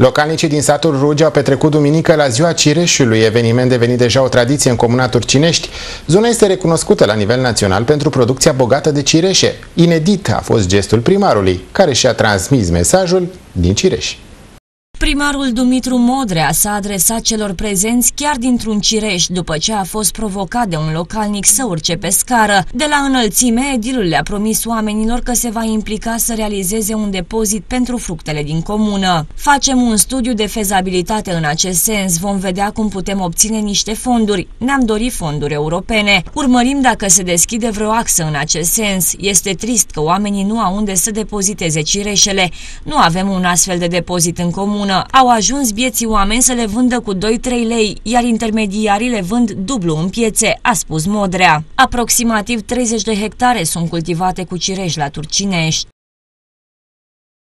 Localnicii din satul Ruge au petrecut duminică la ziua Cireșului, eveniment devenit deja o tradiție în comuna Turcinești. Zona este recunoscută la nivel național pentru producția bogată de cireșe. Inedit a fost gestul primarului, care și-a transmis mesajul din Cireș. Primarul Dumitru Modrea s-a adresat celor prezenți chiar dintr-un cireș după ce a fost provocat de un localnic să urce pe scară. De la înălțime, edilul le-a promis oamenilor că se va implica să realizeze un depozit pentru fructele din comună. Facem un studiu de fezabilitate în acest sens, vom vedea cum putem obține niște fonduri. Ne-am dorit fonduri europene. Urmărim dacă se deschide vreo axă în acest sens. Este trist că oamenii nu au unde să depoziteze cireșele. Nu avem un astfel de depozit în comună lună au ajuns vieții oameni să le vândă cu 2-3 lei, iar intermediarii le vând dublu în piețe, a spus Modrea. Aproximativ 30 de hectare sunt cultivate cu cireș la Turcinești.